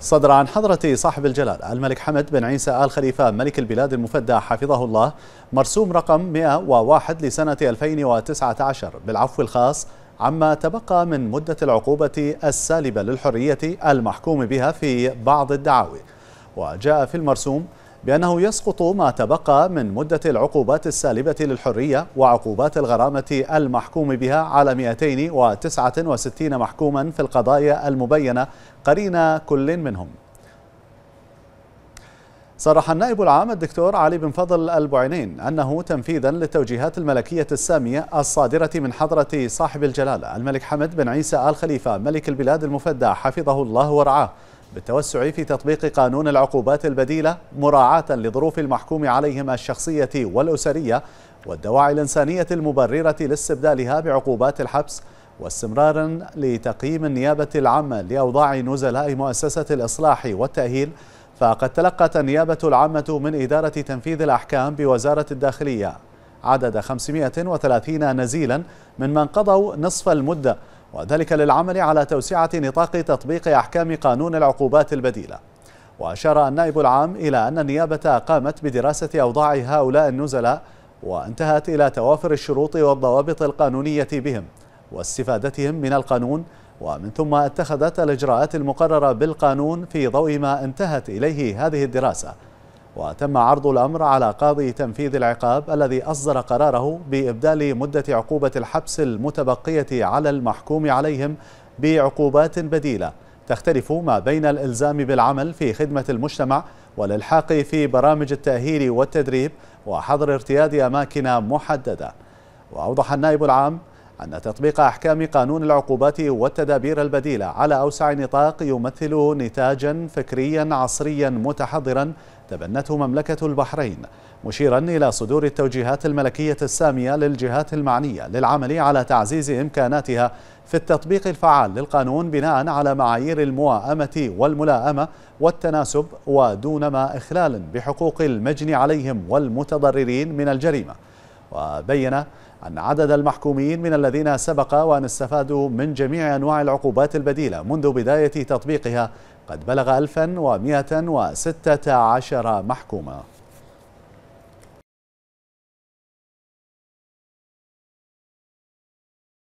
صدر عن حضرة صاحب الجلالة الملك حمد بن عيسى آل خليفة ملك البلاد المفدى حفظه الله مرسوم رقم 101 لسنة 2019 بالعفو الخاص عما تبقى من مدة العقوبة السالبة للحرية المحكوم بها في بعض الدعاوي. وجاء في المرسوم بأنه يسقط ما تبقى من مدة العقوبات السالبة للحرية وعقوبات الغرامة المحكوم بها على 269 محكوما في القضايا المبينة قرين كل منهم. صرح النائب العام الدكتور علي بن فضل البعينين أنه تنفيذا للتوجيهات الملكية السامية الصادرة من حضرة صاحب الجلالة الملك حمد بن عيسى آل خليفة ملك البلاد المفدى حفظه الله ورعاه. بالتوسع في تطبيق قانون العقوبات البديلة مراعاة لظروف المحكوم عليهم الشخصية والأسرية والدواعي الإنسانية المبررة لاستبدالها بعقوبات الحبس واستمرارا لتقييم النيابة العامة لأوضاع نزلاء مؤسسة الإصلاح والتأهيل. فقد تلقت النيابة العامة من إدارة تنفيذ الأحكام بوزارة الداخلية عدد 530 نزيلا ممن قضوا نصف المدة وذلك للعمل على توسعة نطاق تطبيق أحكام قانون العقوبات البديلة. وأشار النائب العام إلى أن النيابة قامت بدراسة أوضاع هؤلاء النزلاء وانتهت إلى توافر الشروط والضوابط القانونية بهم واستفادتهم من القانون ومن ثم اتخذت الإجراءات المقررة بالقانون في ضوء ما انتهت إليه هذه الدراسة. وتم عرض الأمر على قاضي تنفيذ العقاب الذي أصدر قراره بإبدال مدة عقوبة الحبس المتبقية على المحكوم عليهم بعقوبات بديلة. تختلف ما بين الإلزام بالعمل في خدمة المجتمع والإلحاق في برامج التأهيل والتدريب وحظر ارتياد أماكن محددة. وأوضح النائب العام أن تطبيق أحكام قانون العقوبات والتدابير البديلة على أوسع نطاق يمثل نتاجا فكريا عصريا متحضرا تبنته مملكة البحرين مشيرا إلى صدور التوجيهات الملكية السامية للجهات المعنية للعمل على تعزيز إمكاناتها في التطبيق الفعال للقانون بناء على معايير المواءمة والملاءمة والتناسب ودون ما إخلال بحقوق المجني عليهم والمتضررين من الجريمة. وبين أن عدد المحكومين من الذين سبق وأن استفادوا من جميع أنواع العقوبات البديلة منذ بداية تطبيقها قد بلغ 1116 محكومة